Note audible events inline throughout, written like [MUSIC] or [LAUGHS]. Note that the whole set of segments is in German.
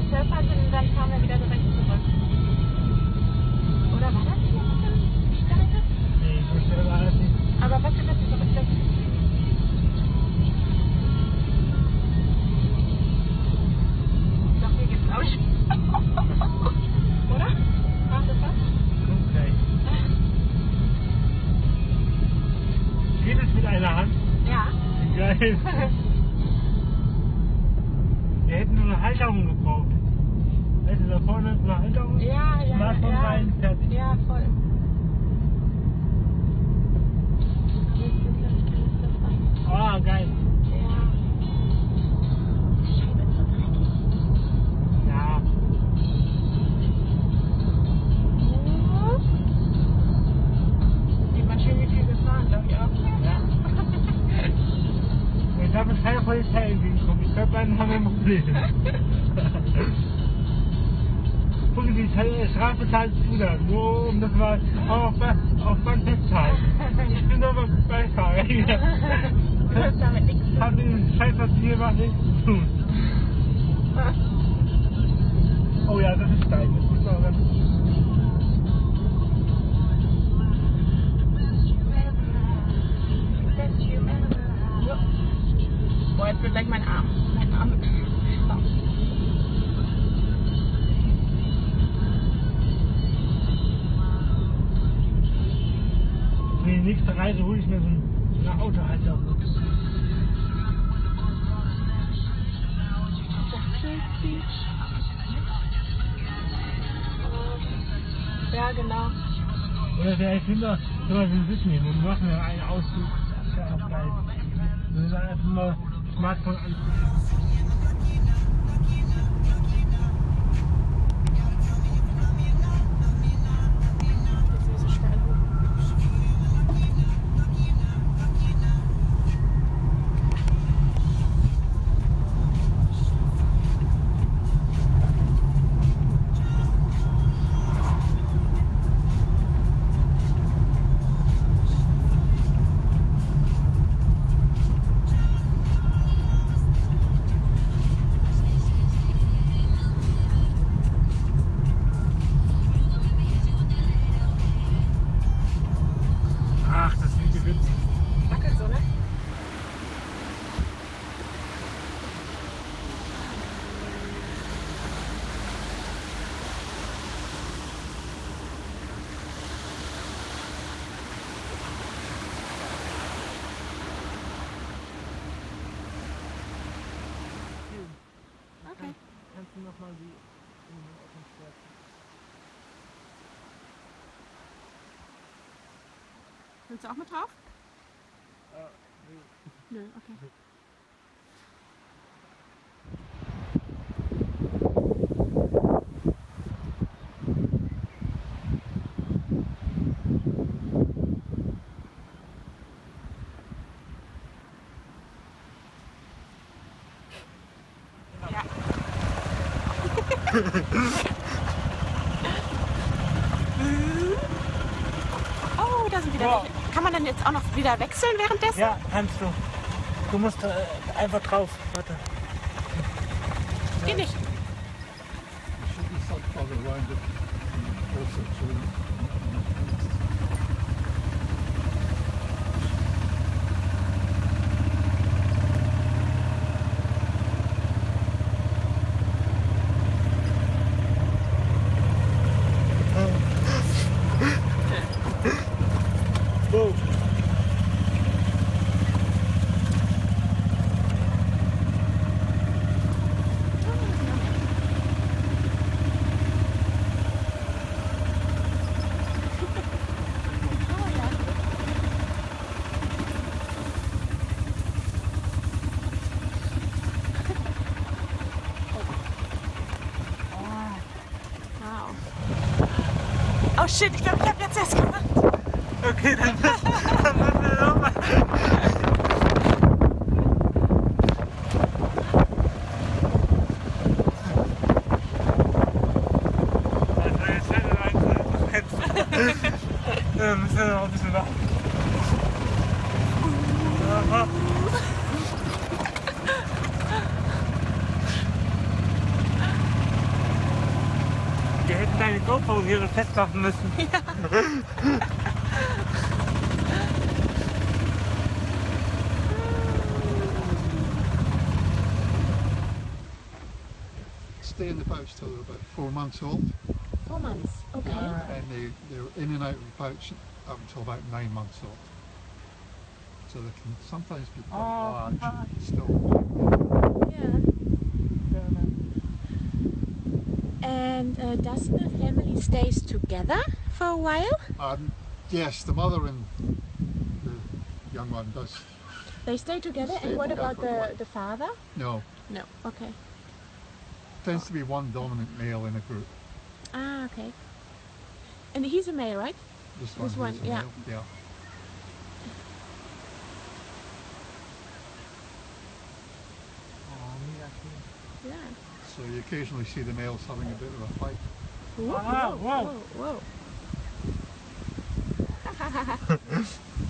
arkadaşlar. Pazarından tam bir arada vorne ist eine Halterung. Ja, ja, Smartphone ja. rein, fertig. Ja, voll. Ah, geil. Ich mit keiner Polizei entgegenkommen. Ich glaube, dann haben wir ein Problem. [LAUGHS] Zahlst du dann. Nur um das mal auf, auf Band festzuhalten. Ich bin aber Beifahrer. Du [LAUGHS] hast damit nichts zu Haben den Scheiß, was Sie hier machen, nichts zu tun. Oh ja, das ist steil. Das ist auch ganz Boah, jetzt wird gleich mein Arm. Mein Arm. Reise hole ich mir so eine Autohalterung. Ja, genau. Oder vielleicht hinter, wenn wir den Sitz nehmen und machen wir einen Ausflug. Das wäre auch geil. Wir müssen einfach mal Smartphone an. Willst du auch mit drauf? Äh, nee. Nö, okay. [LAUGHS] Oh, da sind wieder Wow. Kann man dann jetzt auch noch wieder wechseln währenddessen? Ja, kannst du. Du musst äh, einfach drauf. Warte. Geht nicht. Shit, ich glaube, ich habe jetzt erst gemacht. Okay, dann, dann müssen wir nochmal. [LAUGHS] Also jetzt hätte man [LAUGHS] Ja, müssen wir noch ein bisschen machen. Festmachen müssen. [LAUGHS] Stay in the pouch till they're about four months old, Four months. Okay. Uh, and they, they're in and out of the pouch up until about nine months old. So they can sometimes be quite Oh, large, fuck. still. Yeah. And uh, does the family stays together for a while? Um, yes, the mother and the young one does. They stay together. Stay and what together about the, the father? No, No. Okay. tends to be one dominant male in a group. Ah, okay. And he's a male, right? This one, This one, a yeah. male, yeah. Oh, mira aquí. Yeah. So you occasionally see the males having a bit of a fight. Whoa, Ah, whoa, whoa. whoa. [LAUGHS]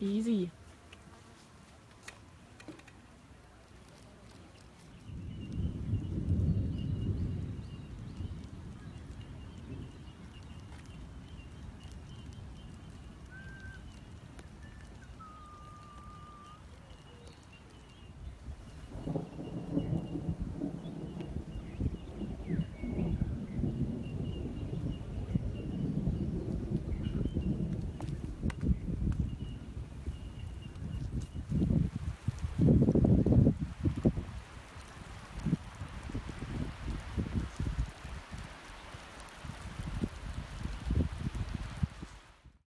Easy.